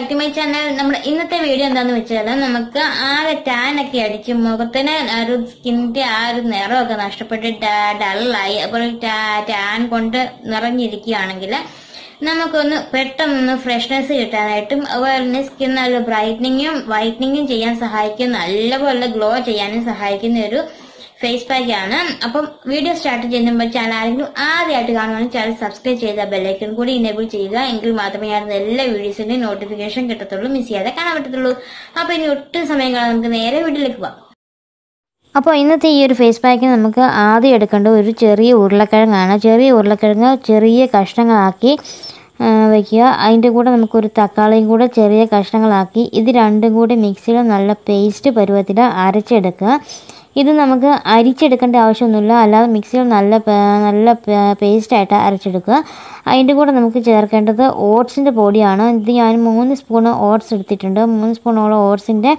Back to my channel നമ്മുടെ ഇന്നത്തെ video എന്താന്ന് വെച്ചാൽ നമുക്ക് ആകെ ടാൻ ഒക്കെ അടിച്ച് മുഖത്തിന് ആ ഒരു സ്കിന്നിന്റെ ആ ഒരു നിറമൊക്കെ നഷ്ടപ്പെട്ട് ഡള്ളായി. അപ്പോൾ ടാൻ കൊണ്ട് നിറഞ്ഞിരിക്കുകയാണെങ്കിൽ നമുക്കൊന്ന് പെട്ടെന്ന് ഫ്രഷ്നെസ് കിട്ടാനായിട്ടും അതുപോലെ തന്നെ സ്കിൻ നല്ല ബ്രൈറ്റനിങ്ങും വൈറ്റനിങ്ങും ചെയ്യാൻ സഹായിക്കും. നല്ലപോലെ ഗ്ലോ ചെയ്യാനും സഹായിക്കുന്ന ഒരു ഫേസ് പാക്ക് ആണ്. അപ്പം വീഡിയോ സ്റ്റാർട്ട് ചെയ്യുമ്പോൾ ചാനൽ ആരെങ്കിലും ആദ്യമായിട്ട് കാണുവാണെങ്കിൽ ചാനൽ സബ്സ്ക്രൈബ് ചെയ്ത ബെല്ലൈക്കൺ കൂടി ഇനേബിൾ ചെയ്യുക. എങ്കിൽ മാത്രമേ ഞാൻ എല്ലാ വീഡിയോസിന്റെയും നോട്ടിഫിക്കേഷൻ കിട്ടത്തുള്ളൂ. മിസ് ചെയ്യാതെ കാണാൻ പറ്റത്തുള്ളൂ. അപ്പൊ ഇനി ഒട്ടും സമയം കാണാൻ നമുക്ക് നേരെ വീട്ടിലേക്ക് പോവാം. അപ്പോൾ ഇന്നത്തെ ഈ ഒരു ഫേസ് പാക്ക് നമുക്ക് ആദ്യം എടുക്കേണ്ട ഒരു ചെറിയ ഉരുളക്കിഴങ്ങാണ്. ചെറിയ ഉരുളക്കിഴങ്ങ് ചെറിയ കഷ്ണങ്ങളാക്കി വയ്ക്കുക അതിന്റെ കൂടെ നമുക്കൊരു തക്കാളിയും കൂടെ ചെറിയ കഷ്ണങ്ങളാക്കി ഇത് രണ്ടും കൂടി മിക്സിയിൽ നല്ല പേസ്റ്റ് പരുവത്തിൽ അരച്ചെടുക്കുക. ഇത് നമുക്ക് അരിച്ചെടുക്കേണ്ട ആവശ്യമൊന്നുമില്ല. അല്ലാതെ മിക്സിയിൽ നല്ല നല്ല പേസ്റ്റായിട്ട് അരച്ചെടുക്കുക. അതിന്റെ കൂടെ നമുക്ക് ചേർക്കേണ്ടത് ഓട്സിന്റെ പൊടിയാണ്. ഇത് ഞാൻ മൂന്ന് സ്പൂൺ ഓട്സ് എടുത്തിട്ടുണ്ട്. മൂന്ന് സ്പൂണോളം ഓട്സിന്റെ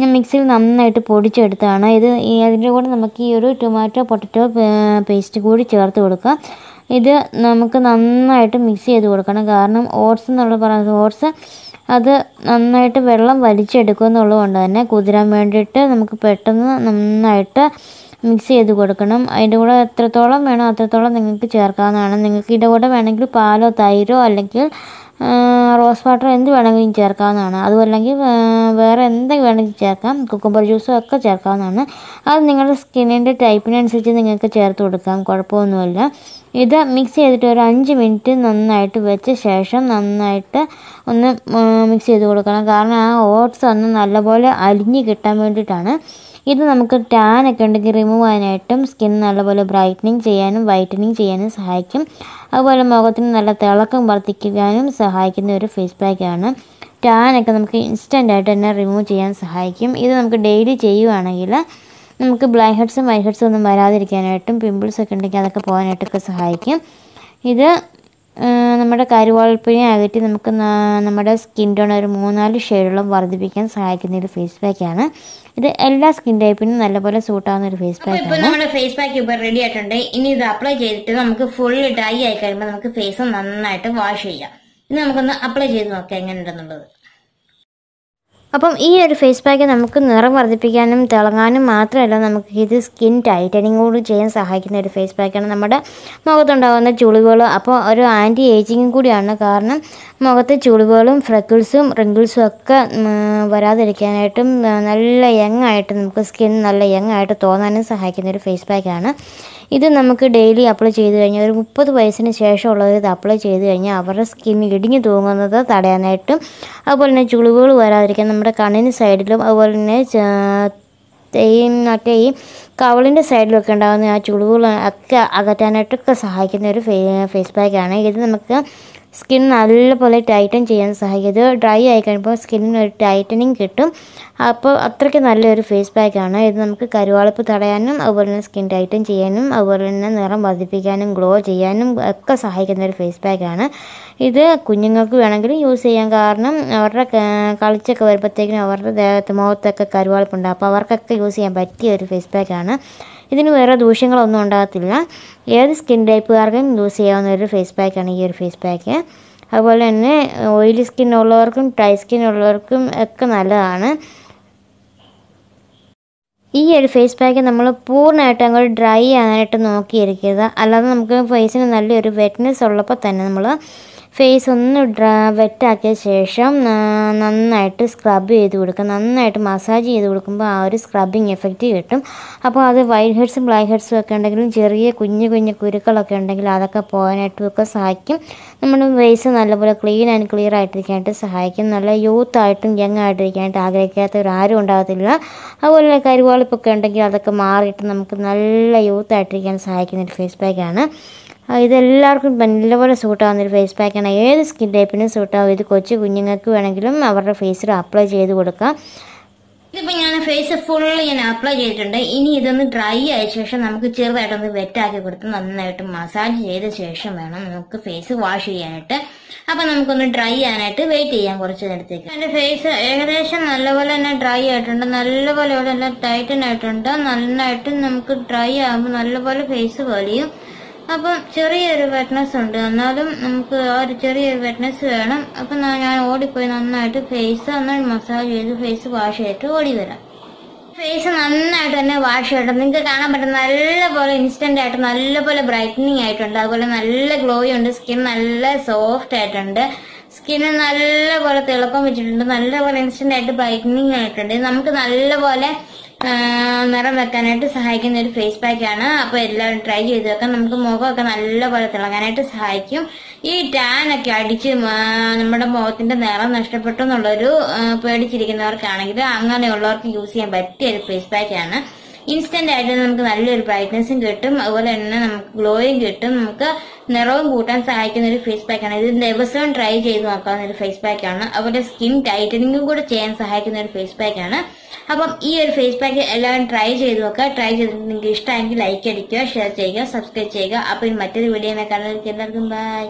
ഞാൻ മിക്സിയിൽ നന്നായിട്ട് പൊടിച്ചെടുത്തതാണ്. ഇത് അതിന്റെ കൂടെ നമുക്ക് ഈ ഒരു ടൊമാറ്റോ പൊട്ടറ്റോ പേസ്റ്റ് കൂടി ചേർത്ത് കൊടുക്കുക. ഇത് നമുക്ക് നന്നായിട്ട് മിക്സ് ചെയ്ത് കൊടുക്കണം. കാരണം ഓട്സ് എന്നുള്ള പറയുന്നത് ഓട്സ് അത് നന്നായിട്ട് വെള്ളം വലിച്ചെടുക്കും എന്നുള്ളത് കൊണ്ട് തന്നെ കുതിരാൻ വേണ്ടിയിട്ട് നമുക്ക് പെട്ടെന്ന് നന്നായിട്ട് മിക്സ് ചെയ്ത് കൊടുക്കണം. അതിന്റെ കൂടെ എത്രത്തോളം വേണോ അത്രത്തോളം നിങ്ങൾക്ക് ചേർക്കാവുന്നതാണ്. നിങ്ങൾക്ക് ഇതിന്റെ കൂടെ വേണമെങ്കിൽ പാലോ തൈരോ അല്ലെങ്കിൽ റോസ് വാട്ടർ എന്ത് വേണമെങ്കിലും ചേർക്കാവുന്നതാണ്. അതുമല്ലെങ്കിൽ വേറെ എന്തെങ്കിലും വേണമെങ്കിൽ ചേർക്കാം. കുക്കുംബർ ജ്യൂസും ഒക്കെ ചേർക്കാവുന്നതാണ്. അത് നിങ്ങളുടെ സ്കിന്നിന്റെ ടൈപ്പിനനുസരിച്ച് നിങ്ങൾക്ക് ചേർത്ത് കൊടുക്കാം. കുഴപ്പമൊന്നുമില്ല. ഇത് മിക്സ് ചെയ്തിട്ട് ഒരു അഞ്ച് മിനിറ്റ് നന്നായിട്ട് വെച്ച ശേഷം നന്നായിട്ട് ഒന്ന് മിക്സ് ചെയ്ത് കൊടുക്കണം. കാരണം ആ ഓട്സ് ഒന്ന് നല്ലപോലെ അലിഞ്ഞ് കിട്ടാൻ വേണ്ടിയിട്ടാണ്. ഇത് നമുക്ക് ടാൻ ഒക്കെ ഉണ്ടെങ്കിൽ റിമൂവ് ചെയ്യാനായിട്ടും സ്കിൻ നല്ലപോലെ ബ്രൈറ്റനിങ് ചെയ്യാനും വൈറ്റനിങ് ചെയ്യാനും സഹായിക്കും. അതുപോലെ മുഖത്തിന് നല്ല തിളക്കം വർദ്ധിക്കാനും സഹായിക്കുന്ന ഒരു ഫേസ് പാക്കാണ് ഒക്കെ നമുക്ക് ഇൻസ്റ്റന്റ് ആയിട്ട് തന്നെ റിമൂവ് ചെയ്യാൻ സഹായിക്കും. ഇത് നമുക്ക് ഡെയിലി ചെയ്യുവാണെങ്കിൽ നമുക്ക് ബ്ലാക്ക് ഹെഡ്സും വൈറ്റ് ഹെഡ്സും ഒന്നും വരാതിരിക്കാനായിട്ടും പിമ്പിൾസ് ഒക്കെ ഉണ്ടെങ്കിൽ അതൊക്കെ പോകാനായിട്ടൊക്കെ സഹായിക്കും. ഇത് നമ്മുടെ കരുവാൾപ്പിനെ അകറ്റി നമുക്ക് നമ്മുടെ സ്കിൻ ടോൺ ഒരു മൂന്നാൽ ഷെയ്ഡോളം വർദ്ധിപ്പിക്കാൻ സഹായിക്കുന്ന ഒരു ഫേസ് പാക്കാണ് ഇത് എല്ലാ സ്കിൻ ടൈപ്പിനും നല്ലപോലെ സൂട്ടാവുന്ന ഒരു ഫേസ് പാക്ക് ഇപ്പോൾ നമ്മുടെ ഫേസ് പാക്ക് ഇപ്പോൾ റെഡി ആയിട്ടുണ്ട്. ഇനി ഇത് അപ്ലൈ ചെയ്തിട്ട് നമുക്ക് ഫുൾ ഡ്രൈ ആയി കഴിയുമ്പോൾ നമുക്ക് ഫേസ് നന്നായിട്ട് വാഷ് ചെയ്യാം. ഇനി നമുക്കൊന്ന് അപ്ലൈ ചെയ്ത് നോക്കാം എങ്ങനെയുണ്ടെന്നുള്ളത്. അപ്പം ഈ ഒരു ഫേസ് പാക്ക് നമുക്ക് നിറം വർദ്ധിപ്പിക്കാനും തിളങ്ങാനും മാത്രമല്ല നമുക്ക് ഇത് സ്കിൻ ടൈറ്റനിങ് കൂടി ചെയ്യാൻ സഹായിക്കുന്ന ഒരു ഫേസ് പാക്കാണ് നമ്മുടെ മുഖത്തുണ്ടാകുന്ന ചുളിവുകൾ. അപ്പോൾ ഒരു ആന്റി ഏജിങ്ങും കൂടിയാണ്. കാരണം മുഖത്ത് ചുളിവുകളും ഫ്രക്കിൾസും റിങ്കിൾസും ഒക്കെ വരാതിരിക്കാനായിട്ടും നല്ല യങ് ആയിട്ട് നമുക്ക് സ്കിൻ നല്ല യങ് ആയിട്ട് തോന്നാനും സഹായിക്കുന്ന ഒരു ഫേസ് പാക്കാണ് ഇത് നമുക്ക് ഡെയിലി അപ്ലൈ ചെയ്ത് കഴിഞ്ഞാൽ ഒരു മുപ്പത് വയസ്സിന് ശേഷമുള്ളവർ ഇത് അപ്ലൈ ചെയ്ത് കഴിഞ്ഞാൽ അവരുടെ സ്കിൻ ഇടിഞ്ഞു തൂങ്ങുന്നത് തടയാനായിട്ടും അതുപോലെ തന്നെ ചുളിവുകൾ വരാതിരിക്കാൻ നമ്മുടെ കണ്ണിന് സൈഡിലും അതുപോലെ തന്നെ ഈ മറ്റേ ഈ കവളിന്റെ സൈഡിലൊക്കെ ഉണ്ടാകുന്ന ആ ചുളിവുകൾ ഒക്കെ അകറ്റാനായിട്ടൊക്കെ സഹായിക്കുന്ന ഒരു ഫേ ഫേസ് പാക്കാണ് ഇത് നമുക്ക് സ്കിൻ നല്ലപോലെ ടൈറ്റൻ ചെയ്യാൻ സഹായിക്കും. ഇത് ഡ്രൈ ആയി കഴിയുമ്പോൾ സ്കിന്നിന് ഒരു ടൈറ്റനിങ് കിട്ടും. അപ്പോൾ അത്രയ്ക്ക് നല്ലൊരു ഫേസ് പാക്കാണ്. ഇത് നമുക്ക് കരുവാളപ്പ് തടയാനും അതുപോലെ തന്നെ സ്കിൻ ടൈറ്റൻ ചെയ്യാനും അതുപോലെ തന്നെ നിറം വർദ്ധിപ്പിക്കാനും ഗ്ലോ ചെയ്യാനും ഒക്കെ സഹായിക്കുന്ന ഒരു ഫേസ് പാക്കാണ്. ഇത് കുഞ്ഞുങ്ങൾക്ക് വേണമെങ്കിലും യൂസ് ചെയ്യാം. കാരണം അവരുടെ കളിച്ചൊക്കെ വരുമ്പോഴത്തേക്കിനും അവരുടെ ദേഹത്ത് മുഖത്തൊക്കെ കരുവാളപ്പുണ്ട് അപ്പോൾ അവർക്കൊക്കെ യൂസ് ചെയ്യാൻ പറ്റിയ ഒരു ഫേസ് പാക്കാണ്. ഇതിന് വേറെ ദൂഷ്യങ്ങളൊന്നും ഉണ്ടാകത്തില്ല. ഏത് സ്കിൻ ടൈപ്പുകാർക്കും യൂസ് ചെയ്യാവുന്ന ഒരു ഫേസ് പാക്കാണ് ഈ ഒരു ഫേസ് പാക്ക് അതുപോലെ തന്നെ ഓയിലി സ്കിൻ ഉള്ളവർക്കും ഡ്രൈ സ്കിൻ ഉള്ളവർക്കും ഒക്കെ നല്ലതാണ്. ഈ ഒരു ഫേസ് പാക്ക് നമ്മൾ പൂർണമായിട്ട് അങ്ങോട്ട് ഡ്രൈ ആകാനായിട്ട് നോക്കിയിരിക്കുക. അല്ലാതെ നമുക്ക് ഫേസിന് നല്ലൊരു വെറ്റ്നെസ് ഉള്ളപ്പോൾ തന്നെ നമ്മൾ ഫേസ് ഒന്ന് ഡ്രാ വെറ്റാക്കിയ ശേഷം നന്നായിട്ട് സ്ക്രബ് ചെയ്ത് കൊടുക്കുക. നന്നായിട്ട് മസാജ് ചെയ്ത് കൊടുക്കുമ്പോൾ ആ ഒരു സ്ക്രബിങ് എഫക്റ്റ് കിട്ടും. അപ്പോൾ അത് വൈറ്റ് ഹെഡ്സും ബ്ലാക്ക് ഹെഡ്സും ഒക്കെ ഉണ്ടെങ്കിലും ചെറിയ കുഞ്ഞു കുഞ്ഞു കുരുക്കളൊക്കെ ഉണ്ടെങ്കിൽ അതൊക്കെ പോകാനായിട്ടും ഒക്കെ സഹായിക്കും. നമ്മുടെ ഫേസ് നല്ലപോലെ ക്ലീൻ ആൻഡ് ക്ലിയർ ആയിട്ടിരിക്കാനായിട്ട് സഹായിക്കും. നല്ല യൂത്ത് ആയിട്ടും യങ് ആയിട്ടിരിക്കാനായിട്ട് ആഗ്രഹിക്കാത്തവർ ആരും ഉണ്ടാകത്തില്ല. അതുപോലെ കരുവാളിപ്പൊക്കെ ഉണ്ടെങ്കിൽ അതൊക്കെ മാറിയിട്ട് നമുക്ക് നല്ല യൂത്ത് ആയിട്ടിരിക്കാൻ സഹായിക്കുന്ന ഒരു ഫേസ് പാക്കാണ് ഇതെല്ലാവർക്കും നല്ലപോലെ സൂട്ടാവുന്ന ഒരു ഫേസ് പാക്കാണ് ഏത് സ്കിൻ ടൈപ്പിനും സൂട്ടാവും ഇത് കൊച്ചു കുഞ്ഞുങ്ങൾക്ക് വേണമെങ്കിലും അവരുടെ ഫേസിൽ അപ്ലൈ ചെയ്ത് കൊടുക്കാം. ഇതിപ്പോൾ ഞാൻ ഫേസ് ഫുള്ള് ഞാൻ അപ്ലൈ ചെയ്തിട്ടുണ്ട്. ഇനി ഇതൊന്ന് ഡ്രൈ ആയ ശേഷം നമുക്ക് ചെറുതായിട്ടൊന്ന് വെറ്റാക്കി കൊടുത്ത് നന്നായിട്ട് മസാജ് ചെയ്ത ശേഷം വേണം നമുക്ക് ഫേസ് വാഷ് ചെയ്യാനായിട്ട്. അപ്പം നമുക്കൊന്ന് ഡ്രൈ ചെയ്യാനായിട്ട് വെയിറ്റ് ചെയ്യാം കുറച്ച് നേരത്തേക്ക്. എന്റെ ഫേസ് ഏകദേശം നല്ലപോലെ തന്നെ ഡ്രൈ ആയിട്ടുണ്ട്. നല്ലപോലെ ഇവിടെ എല്ലാം ടൈറ്റൻ ആയിട്ടുണ്ട്. നന്നായിട്ട് നമുക്ക് ഡ്രൈ ആകുമ്പോൾ നല്ലപോലെ ഫേസ് വലിയും. അപ്പം ചെറിയൊരു വെറ്റ്നസ് ഉണ്ട്. എന്നാലും നമുക്ക് ആ ഒരു ചെറിയൊരു വെറ്റ്നസ് വേണം. അപ്പം ഞാൻ ഓടിപ്പോയി നന്നായിട്ട് ഫേസ് നന്നായിട്ട് മസാജ് ചെയ്ത് ഫേസ് വാഷ് ചെയ്തിട്ട് ഓടി വരാം. ഫേസ് നന്നായിട്ട് തന്നെ വാഷ് ചെയ്യണം. നിങ്ങൾക്ക് കാണാൻ പറ്റും നല്ലപോലെ ഇൻസ്റ്റന്റ് ആയിട്ട് നല്ലപോലെ ബ്രൈറ്റനിങ് ആയിട്ടുണ്ട്. അതുപോലെ നല്ല ഗ്ലോയും ഉണ്ട്. സ്കിൻ നല്ല സോഫ്റ്റ് ആയിട്ടുണ്ട്. സ്കിന്ന് നല്ലപോലെ തിളക്കം വെച്ചിട്ടുണ്ട്. നല്ലപോലെ ഇൻസ്റ്റന്റ് ആയിട്ട് ബ്രൈറ്റനിങ് ആയിട്ടുണ്ട്. നമുക്ക് നല്ലപോലെ നിറം വെക്കാനായിട്ട് സഹായിക്കുന്ന ഒരു ഫേസ് പാക്ക് ആണ്. അപ്പൊ എല്ലാവരും ട്രൈ ചെയ്ത് വെക്കാം നമുക്ക് മുഖമൊക്കെ നല്ലപോലെ തിളങ്ങാനായിട്ട് സഹായിക്കും. ഈ ടാൻ ഒക്കെ അടിച്ച് നമ്മുടെ മുഖത്തിന്റെ നിറം നഷ്ടപ്പെട്ടു എന്നുള്ളൊരു പേടിച്ചിരിക്കുന്നവർക്കാണെങ്കിൽ അങ്ങനെയുള്ളവർക്ക് യൂസ് ചെയ്യാൻ പറ്റിയ ഒരു ഫേസ് പാക്ക് ആണ്. ഇൻസ്റ്റന്റ് ആയിട്ട് നമുക്ക് നല്ലൊരു ബ്രൈറ്റ്നസും കിട്ടും. അതുപോലെ തന്നെ നമുക്ക് ഗ്ലോയും കിട്ടും. നമുക്ക് നിറവും കൂട്ടാൻ സഹായിക്കുന്ന ഒരു ഫേസ് പാക്ക് ആണ്. ഇത് ദിവസവും ട്രൈ ചെയ്ത് നോക്കാവുന്ന ഒരു ഫേസ് പാക്ക് ആണ്. അതുപോലെ സ്കിൻ ടൈറ്റനിങ്ങും കൂടെ ചെയ്യാൻ സഹായിക്കുന്ന ഒരു ഫേസ് പാക്ക് ആണ്. അപ്പം ഈ ഒരു ഫേസ് പാക്ക് എല്ലാവരും ട്രൈ ചെയ്ത് നോക്കുക. ട്രൈ ചെയ്തിട്ട് നിങ്ങൾക്ക് ഇഷ്ടമെങ്കിൽ ലൈക്ക് അടിക്കുക ഷെയർ ചെയ്യുക സബ്സ്ക്രൈബ് ചെയ്യുക. അപ്പോൾ മറ്റൊരു വീഡിയോ കാണുന്നവർക്ക് എല്ലാവർക്കും ബൈ